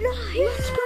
Nice.